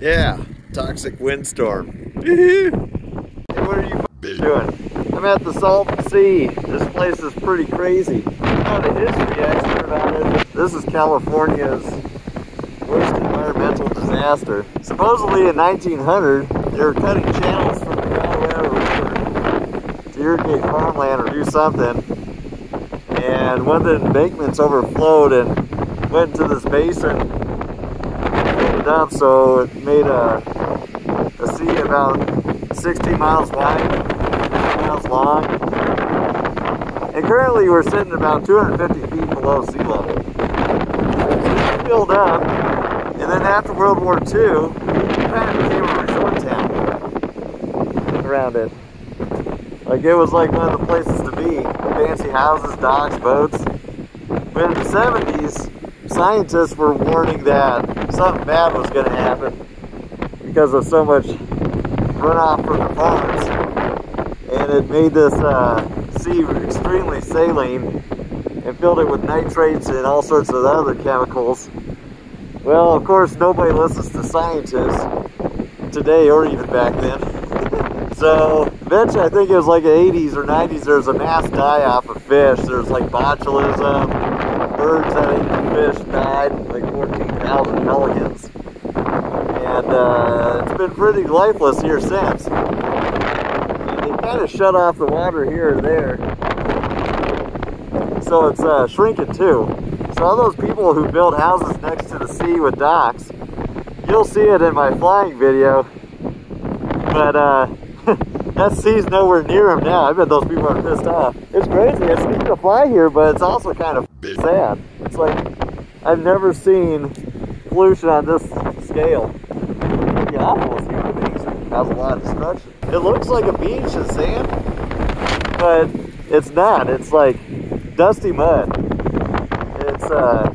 Yeah, toxic windstorm. hey, what are you doing? I'm at the Salton Sea. This place is pretty crazy. Not a history expert it. This is California's worst environmental disaster. Supposedly in 1900, they were cutting channels from the Colorado River to irrigate farmland or do something. And one of the embankments overflowed and went into this basin so it made a, a sea about 60 miles wide, 50 miles long. And currently we're sitting about 250 feet below sea level. So it filled up, and then after World War II, kind of became a resort town around it. Like it was like one of the places to be. Fancy houses, docks, boats. But in the 70s, scientists were warning that something bad was going to happen because of so much runoff from the farms. And it made this uh, sea extremely saline and filled it with nitrates and all sorts of other chemicals. Well, of course, nobody listens to scientists today or even back then. so, eventually, I think it was like the 80s or 90s, there was a mass die-off of fish. There's like botulism, birds that ate the fish died, like 14,000 pelicans. And uh, it's been pretty lifeless here since. And they kind of shut off the water here and there. So it's uh, shrinking too. So all those people who build houses next to the sea with docks, you'll see it in my flying video. But uh, that sea's nowhere near them now. I bet those people are pissed off. It's crazy. It's neat to fly here, but it's also kind of sad. It's like I've never seen pollution on this scale. Pretty awful if human beings has a lot of destruction. It looks like a beach of sand, but it's not. It's like dusty mud. It's uh,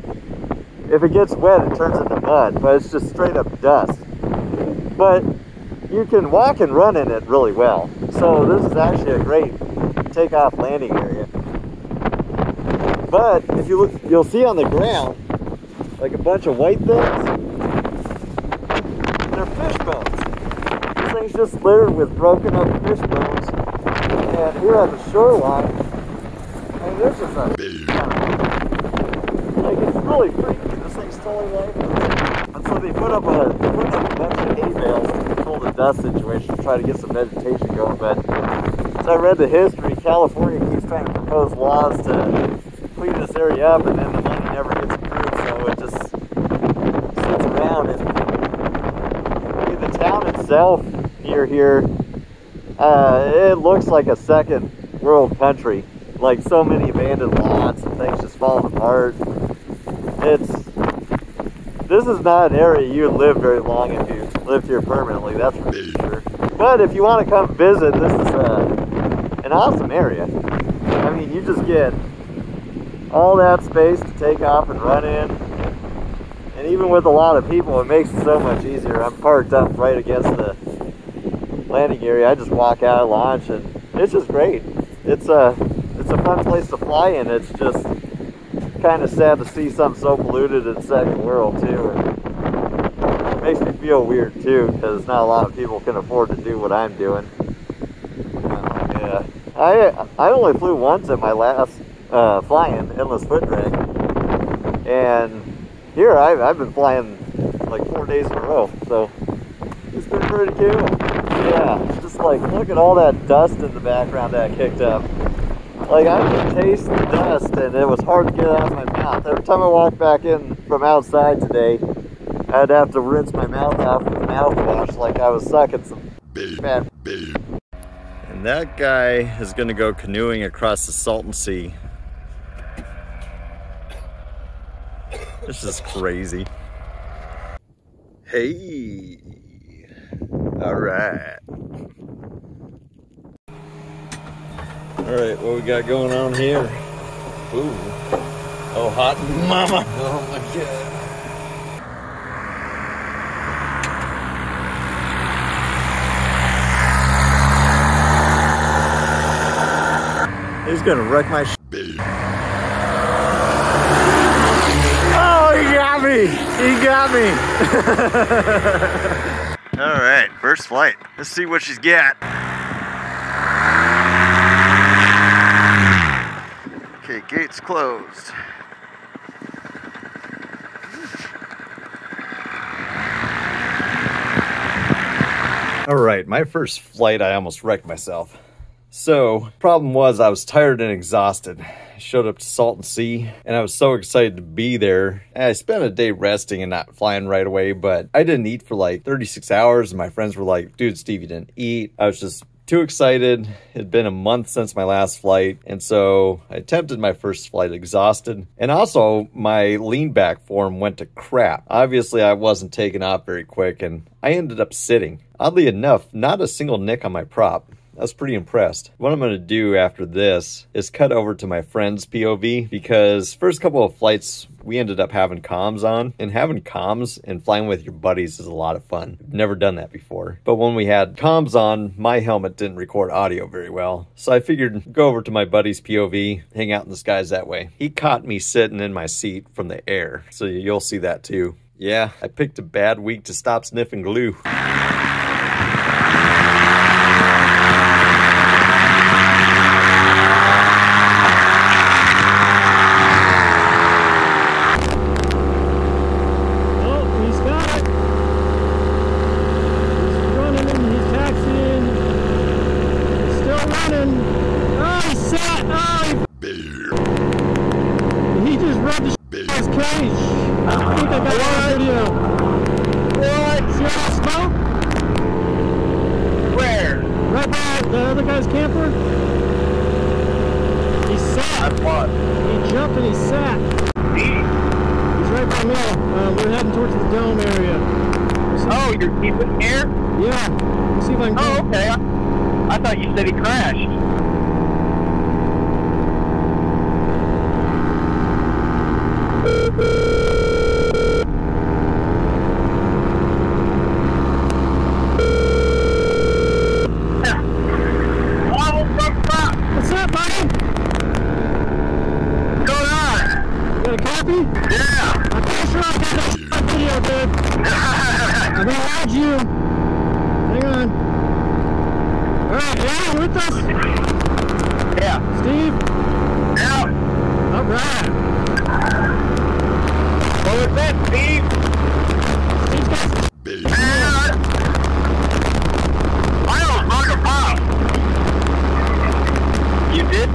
if it gets wet, it turns into mud, but it's just straight up dust. But you can walk and run in it really well. So this is actually a great takeoff landing area. But if you look, you'll see on the ground, like a bunch of white things. They're fish bones. This thing's just littered with broken up fish bones. And here at the shoreline, I mean, there's just a, like, it's really freaky. This thing's totally lifeless. And so they put up a, they put up a bunch of hay bales to control the dust situation, to try to get some vegetation going. But as I read the history, California keeps trying to propose laws to clean this area up and then the money never gets it just sits around. And the town itself near here uh, it looks like a second world country. Like so many abandoned lots and things just falling apart. It's this is not an area you live very long if you lived here permanently that's for sure. But if you want to come visit this is uh, an awesome area. I mean you just get all that space to take off and run in. And even with a lot of people, it makes it so much easier. I'm parked up right against the landing area. I just walk out of launch and it's just great. It's a, it's a fun place to fly in. It's just kind of sad to see something so polluted in second world too. And it makes me feel weird too because not a lot of people can afford to do what I'm doing. Yeah. I, I only flew once at my last uh, flying endless foot drag. And here I've, I've been flying like four days in a row. So it's been pretty cool. Yeah, just like look at all that dust in the background that kicked up. Like I could taste the dust and it was hard to get out of my mouth. Every time I walked back in from outside today, I'd have to rinse my mouth off with mouthwash like I was sucking some bad. And that guy is gonna go canoeing across the Salton Sea This is crazy. Hey. All right. All right, what we got going on here? Ooh. Oh, hot mama. Oh my God. He's gonna wreck my me. He got me. He got me. All right, first flight. Let's see what she's got. Okay, gates closed. All right, my first flight, I almost wrecked myself. So, problem was I was tired and exhausted. Showed up to Salton Sea and I was so excited to be there. And I spent a day resting and not flying right away, but I didn't eat for like 36 hours and my friends were like, dude, Steve, you didn't eat. I was just too excited. It had been a month since my last flight, and so I attempted my first flight exhausted. And also, my lean back form went to crap. Obviously, I wasn't taking off very quick, and I ended up sitting. Oddly enough, not a single nick on my prop. I was pretty impressed. What I'm going to do after this is cut over to my friend's POV because first couple of flights we ended up having comms on and having comms and flying with your buddies is a lot of fun. I've never done that before. But when we had comms on, my helmet didn't record audio very well. So I figured go over to my buddy's POV, hang out in the skies that way. He caught me sitting in my seat from the air. So you'll see that too. Yeah, I picked a bad week to stop sniffing glue. company sat. He's right by me. Uh, we're heading towards the dome area. Oh, you're keeping here? Yeah. Let's see if I can. Oh, okay. I, I thought you said he crashed. Boop, boop.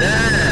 Yeah.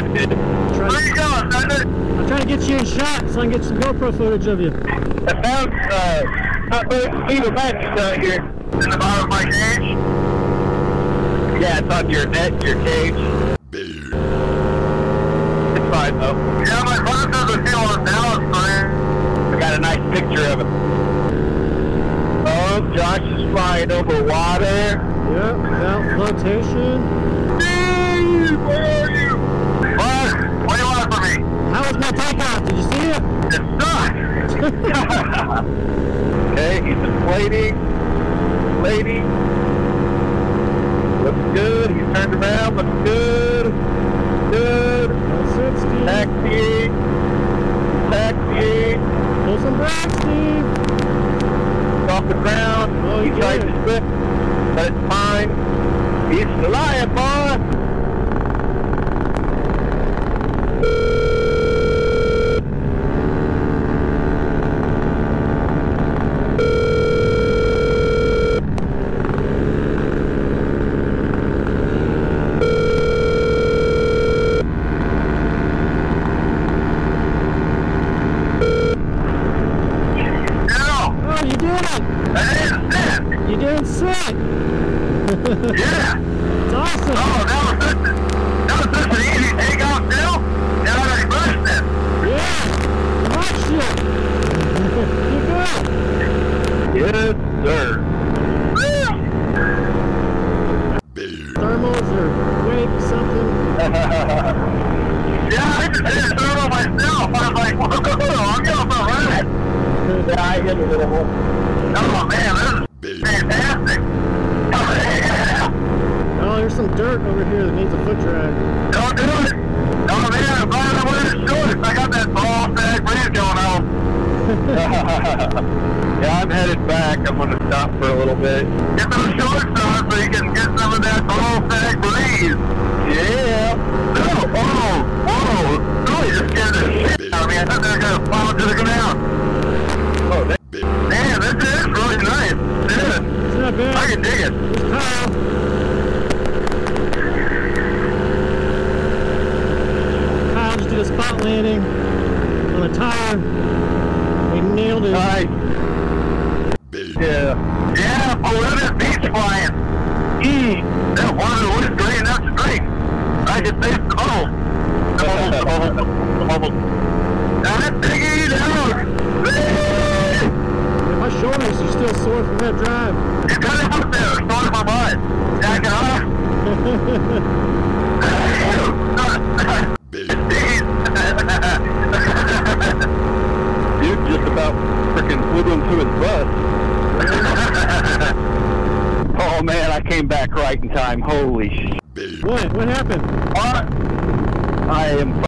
Yeah, dude. Where you going, Thunder? I'm trying to get you in shot so I can get some GoPro footage of you. I found uh, not legal match uh, here in the bottom of my cage. Yeah, it's on your net, your cage. It's fine though. Yeah, my phone doesn't feel on balance, man. I got a nice picture of it. Oh, Josh is flying over water. Yep, without flotation. Steve, where are you? What? What do you want from me? How was my takeoff? Did you see it? It sucks. okay. he's deflating. Deflating. Looks good. He's turned around. Looks good. Good. That's it, Steve. Taxi. Taxi. Pull some brakes, Steve. off the ground. Oh, he tried to slip, but it's fine. He's flying, boy. No, Oh, you did it. that is it. You didn't sit. Yeah. It's awesome. Oh, that was a, that was such an easy takeoff too. Now I reversed it. Yeah. Watch it. You're good. Yes, sir. Thermals or wake something. yeah, I just hit a turtle myself. I was like, whoa, I'm getting off my ride. Yeah, I hit a little. Oh man, this is fantastic. Oh, yeah. Oh, there's some dirt over here that needs a foot drag. Don't do it. Oh man, I'm glad I wear the shorts. I got that ball sag breeze going on. yeah, I'm headed back. I'm gonna stop for a little bit. Get those shorts on so you can get some of that ball sag breeze. Yeah. Oh, oh, oh whoa. Really just scared the shit out of me. I thought they were gonna fall to the ground. Oh, that, man, this is really nice. Yeah, It's not I bad. can dig it. There's Kyle. Kyle just did a spot landing on a tire. We nailed it. Nice. Yeah. Yeah, oh, look at this beach flying. Mmm, that water was out the drink. I can taste the bubble. Bubble, bubble, bubble. Now that piggy down. My shoulders are still sore from that drive. You got it out there, it's on my mind. Jack it off. Dude just about freaking flew into his bus. oh man, I came back right in time. Holy sh! What? What happened? What? I am.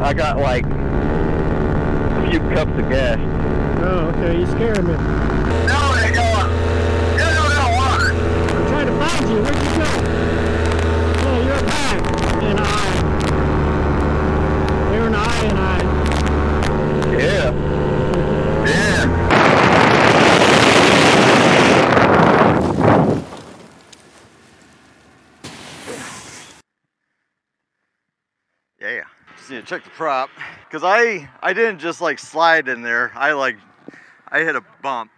I got like a few cups of gas. Oh, okay. You're scaring me. No, they going. You know that water. I'm trying to find you. Where'd you go? Oh, you're back. And I. You're an I and I. Yeah. Yeah. Yeah, just need to check the prop. Cause I I didn't just like slide in there. I like I hit a bump.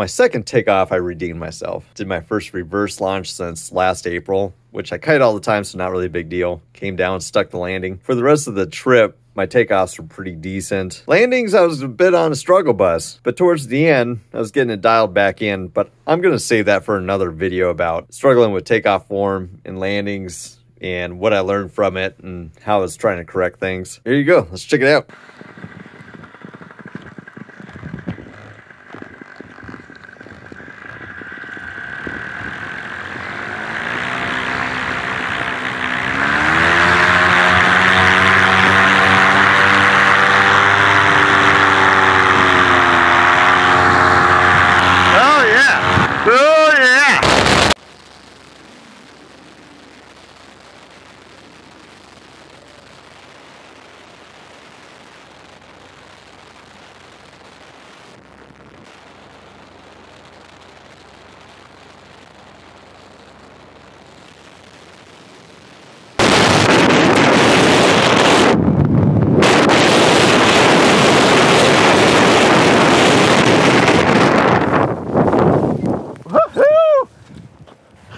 My second takeoff, I redeemed myself. Did my first reverse launch since last April, which I kite all the time, so not really a big deal. Came down, stuck the landing. For the rest of the trip, my takeoffs were pretty decent. Landings, I was a bit on a struggle bus, but towards the end, I was getting it dialed back in. But I'm gonna save that for another video about struggling with takeoff form and landings and what I learned from it and how I was trying to correct things. Here you go. Let's check it out.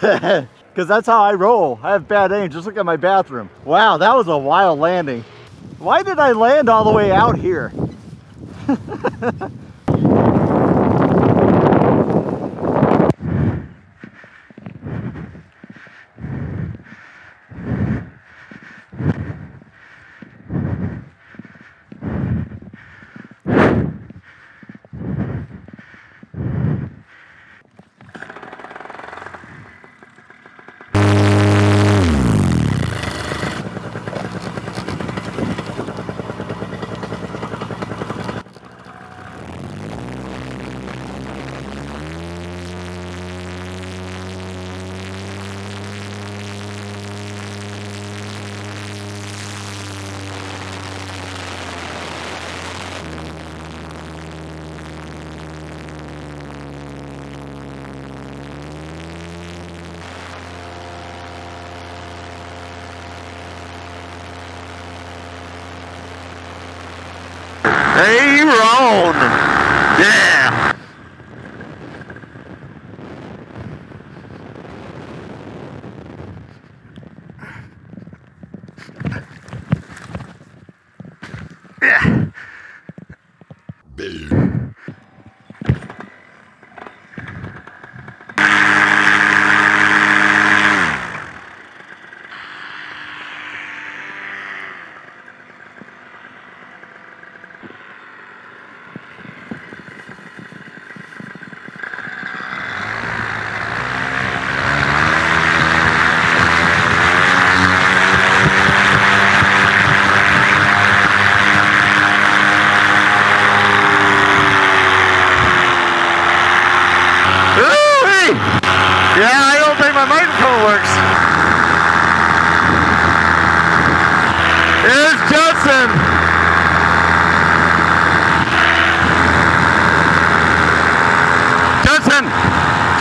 Oh, Because that's how I roll. I have bad aim. Just look at my bathroom. Wow, that was a wild landing. Why did I land all the way out here?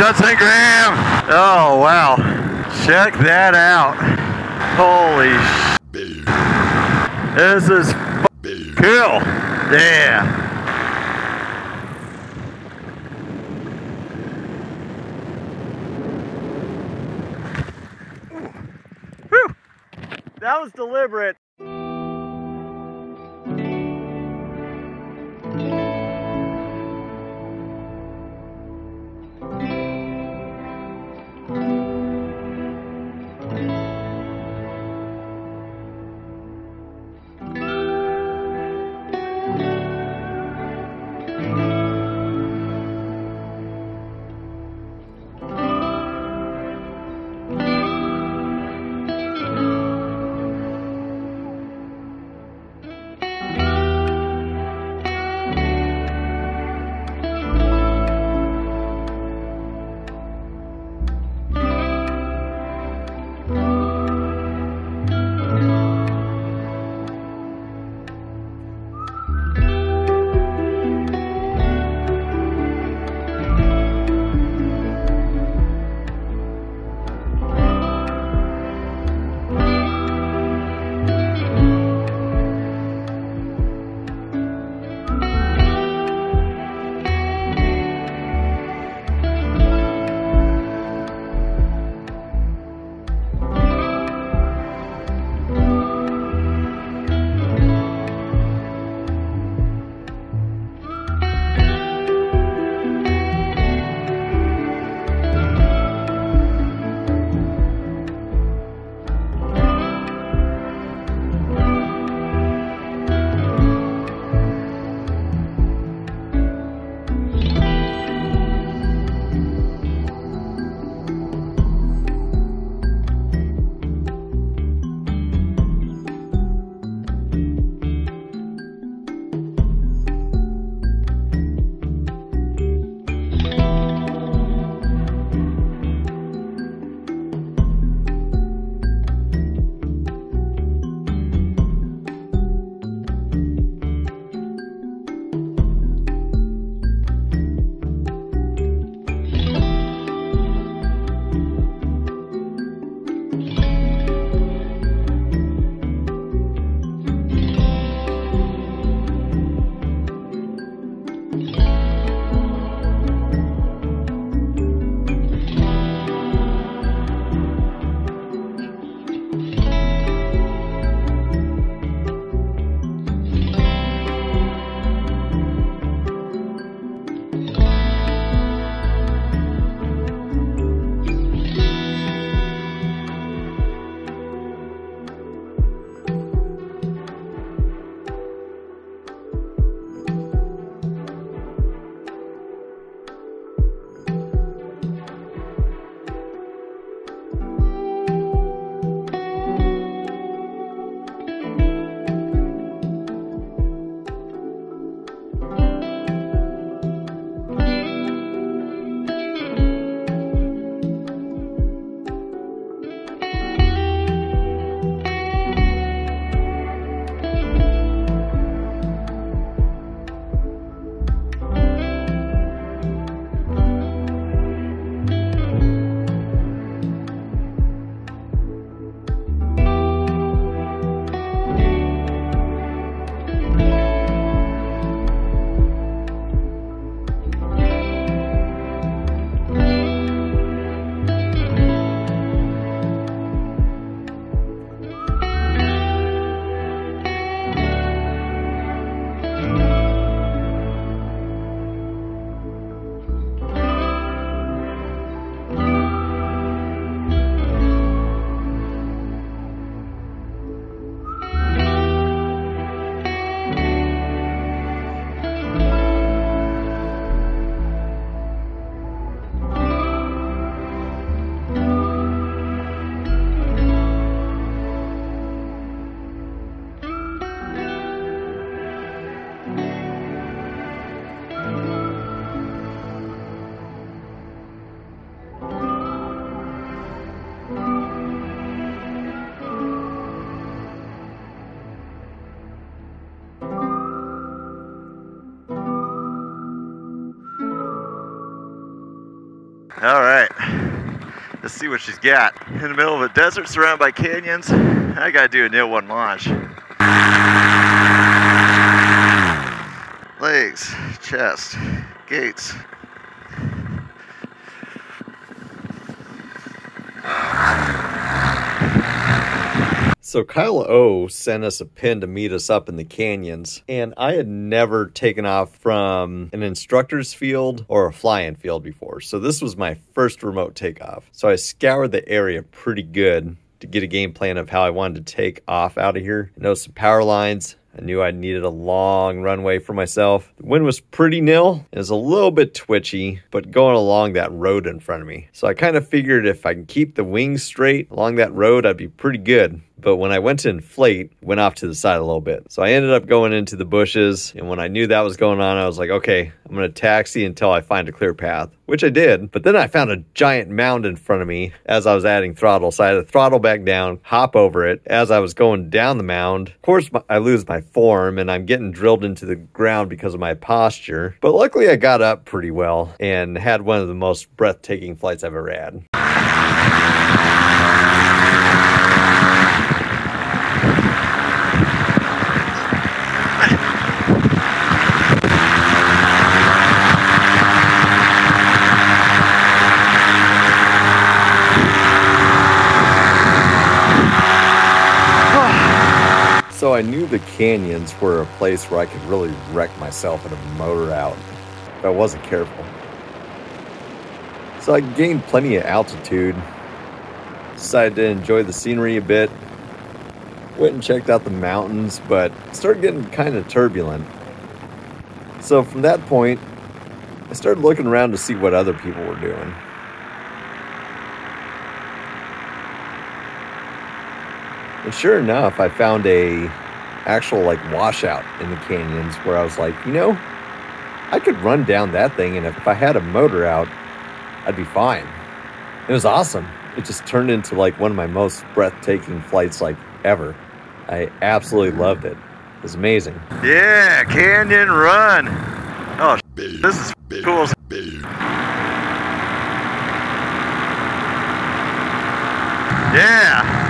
Judson Graham. Oh, wow. Check that out. Holy sh. This is cool. Yeah. That was deliberate. All right. Let's see what she's got. In the middle of a desert surrounded by canyons, I gotta do a nil wind launch. Legs, chest, gates. So Kyle O sent us a pin to meet us up in the canyons, and I had never taken off from an instructor's field or a fly-in field before. So this was my first remote takeoff. So I scoured the area pretty good to get a game plan of how I wanted to take off out of here. I know some power lines, I knew I needed a long runway for myself. The wind was pretty nil. It was a little bit twitchy, but going along that road in front of me. So I kind of figured if I can keep the wings straight along that road, I'd be pretty good but when I went to inflate, went off to the side a little bit. So I ended up going into the bushes, and when I knew that was going on, I was like, okay, I'm gonna taxi until I find a clear path, which I did. But then I found a giant mound in front of me as I was adding throttle, so I had to throttle back down, hop over it. As I was going down the mound, of course, I lose my form, and I'm getting drilled into the ground because of my posture. But luckily, I got up pretty well and had one of the most breathtaking flights I've ever had. I knew the canyons were a place where I could really wreck myself in a motor out if I wasn't careful. So I gained plenty of altitude, decided to enjoy the scenery a bit, went and checked out the mountains, but started getting kind of turbulent. So from that point, I started looking around to see what other people were doing. And sure enough, I found a actual like washout in the canyons where I was like, you know, I could run down that thing and if I had a motor out, I'd be fine. It was awesome. It just turned into like one of my most breathtaking flights like ever. I absolutely loved it. It was amazing. Yeah, canyon run. Oh, this is cool. Yeah.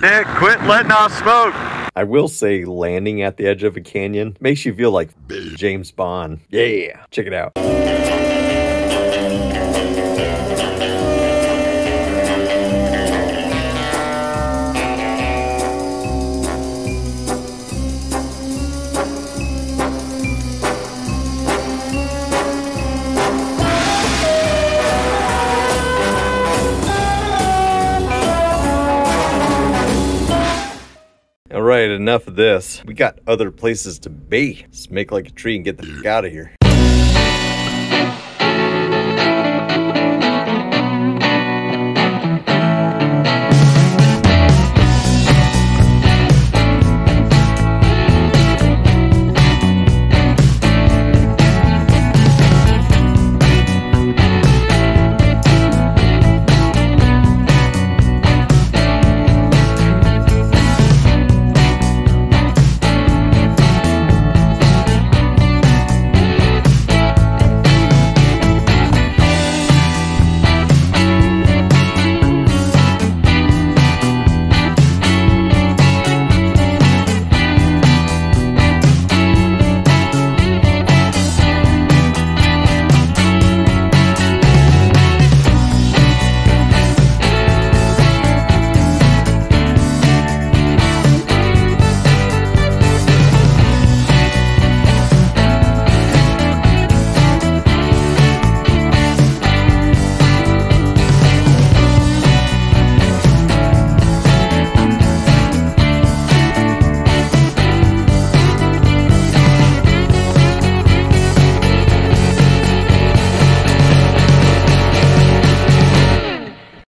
Nick, quit letting off smoke. I will say landing at the edge of a canyon makes you feel like James Bond. Yeah, check it out. Right, enough of this. We got other places to be. Let's make like a tree and get the fuck out of here.